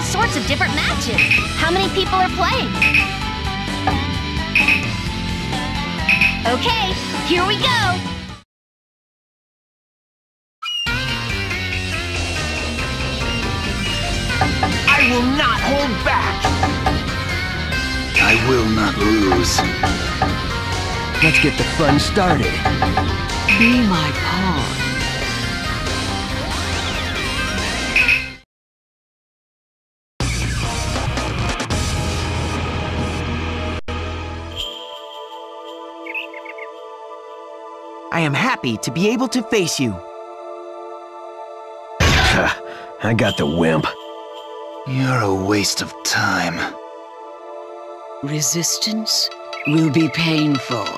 all sorts of different matches. How many people are playing? Okay, here we go. I will not hold back! I will not lose. Let's get the fun started. Be my pawn. I am happy to be able to face you. I got the wimp. You're a waste of time. Resistance will be painful.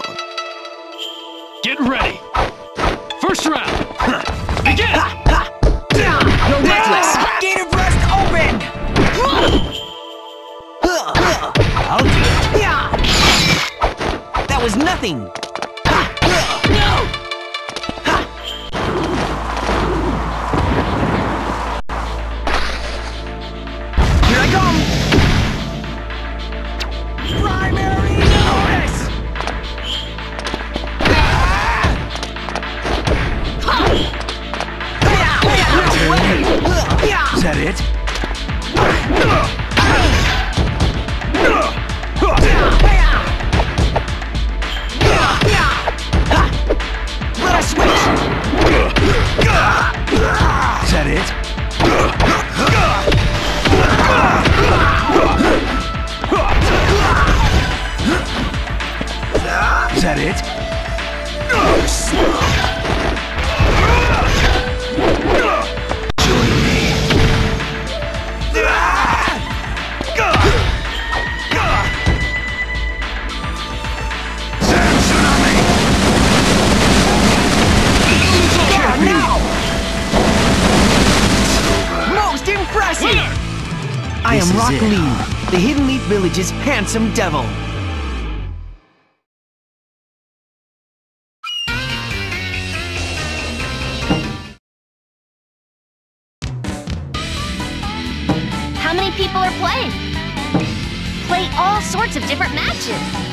Get ready. First round. Begin. You're reckless! Ah! Gate of Rest opened! I'll do it. That was nothing! It? Let us switch! Is that it? Is that it? I am Rock it, Lee, the Hidden Leaf Village's handsome devil. How many people are playing? Play all sorts of different matches.